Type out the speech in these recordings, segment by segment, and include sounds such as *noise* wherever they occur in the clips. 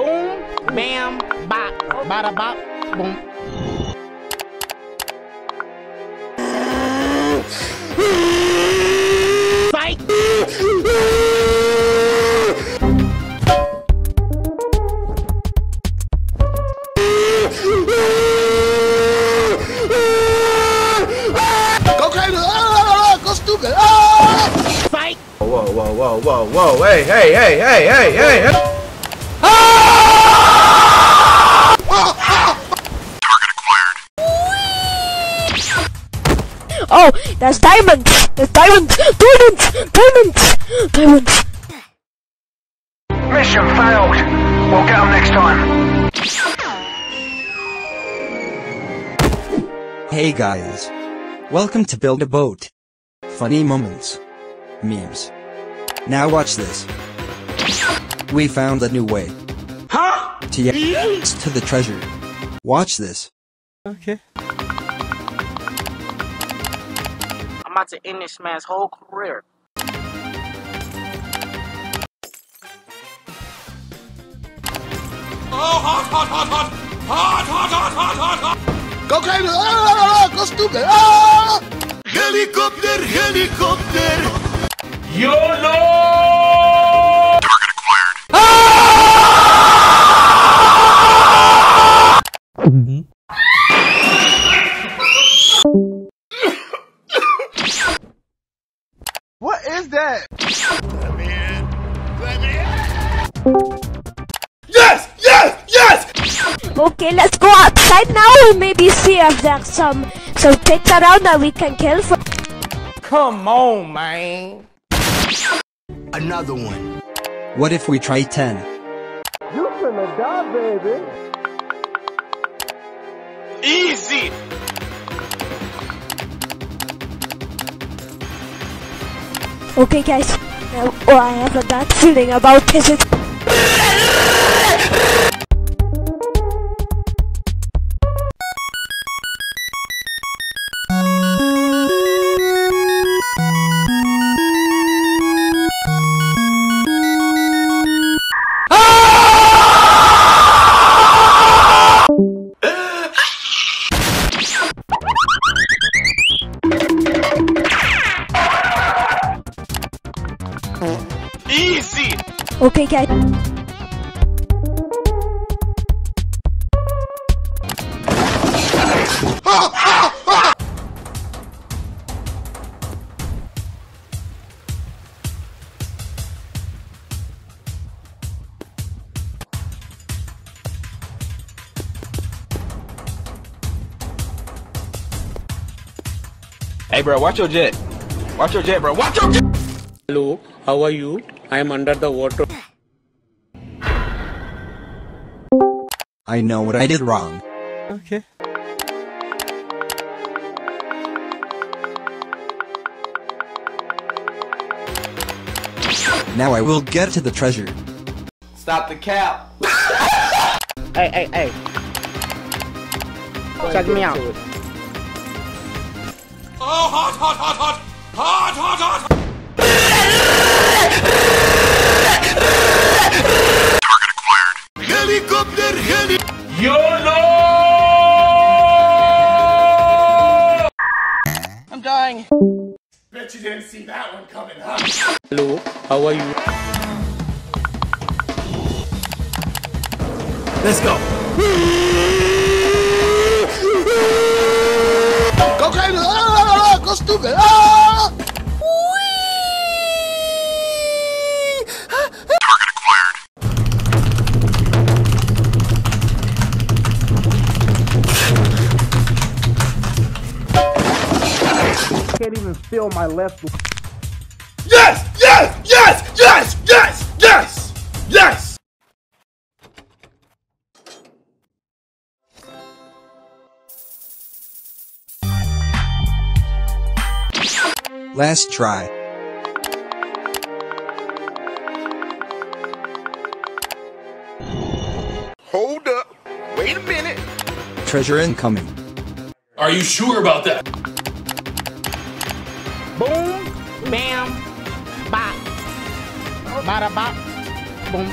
Boom, bam, bop, bada bop, boom. Fight! Go crazy! Go stupid! Whoa, whoa, whoa, whoa, whoa, hey, hey, hey, hey, hey, hey, hey. Oh, there's diamonds! There's diamonds! Diamonds! Diamonds! Diamonds! Mission failed. We'll get them next time. Hey guys. Welcome to Build a Boat. Funny moments. Memes. Now watch this. We found a new way. Huh? To get to the treasure. Watch this. I'm about to end this man's whole career. Oh, hot, hot, hot, hot! Hot, hot, hot, hot, hot, hot! Go crazy! Ah, go stupid! Ah! Helicopter! Helicopter! What Okay, let's go outside now and maybe see if there's some some pigs around that we can kill for Come on, man. Another one. What if we try 10? You finna die, baby. Easy! Okay guys. Now, oh, I have a bad feeling about this. Okay guys. Hey, bro, watch your jet. Watch your jet, bro. Watch your jet. Hello, how are you? I am under the water. I know what I did wrong. Okay. Now I will get to the treasure. Stop the cap. *laughs* Hey, hey, hey. Check me out. Oh, hot, hot, hot, hot! Hot, hot, hot! *laughs* Helicopter! Heli! I'm dying. Bet you didn't see that one coming, huh? Hello, how are you? Let's go. Go crazy! Go stupid! Feel my left. Yes! Yes! Yes! Yes! Yes! Yes! Yes! Last try. Hold up. Wait a minute. Treasure incoming. Are you sure about that? Bam, bop, bada bop, boom,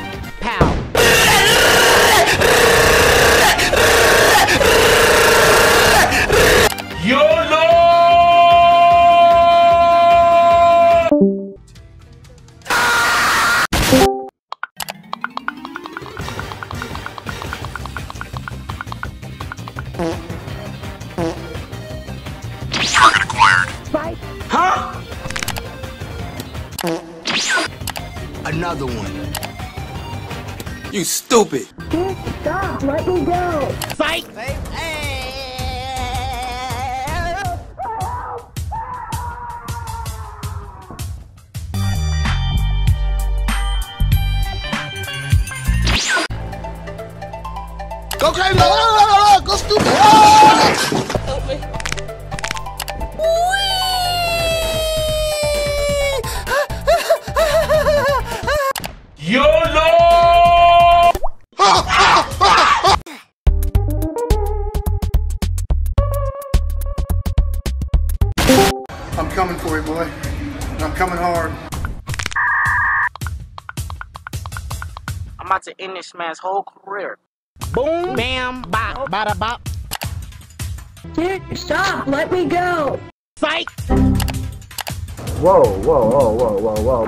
another one. You stupid. Stop, let me go. Go crazy. Go stupid. I'm about to end this man's whole career. Boom, bam, bop, bada bop. Dude, Stop, let me go. Fight! Whoa, whoa, whoa, whoa, whoa, whoa.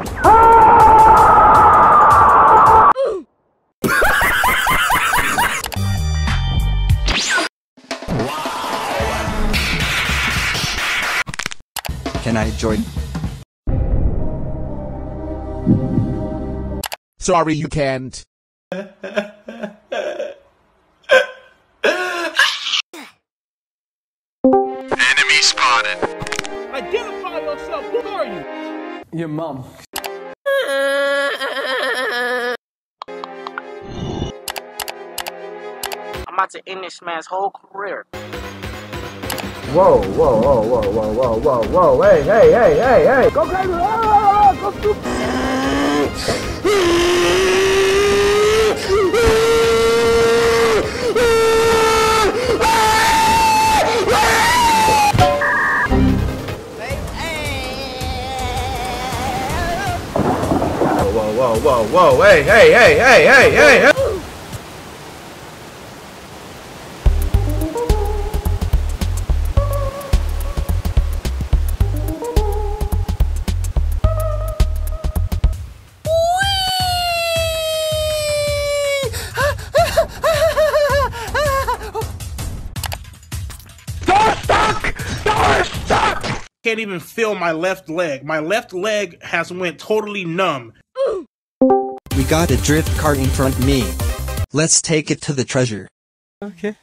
*gasps* Can I join? Sorry, you can't. Enemy spotted. Identify yourself. Who are you? Your mom. I'm about to end this man's whole career. Whoa, whoa, whoa, whoa, whoa, whoa, whoa, whoa. Hey, hey, hey, hey, hey. Go crazy. Ah, go stupid. Whoa, whoa, whoa, whoa, whoa. Hey, hey, hey, hey, hey, hey, hey. Can't even feel my left leg. My left leg has went totally numb. Got a drift cart in front of me. Let's take it to the treasure. Okay.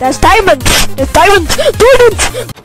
That's diamonds. There's diamonds. Diamonds.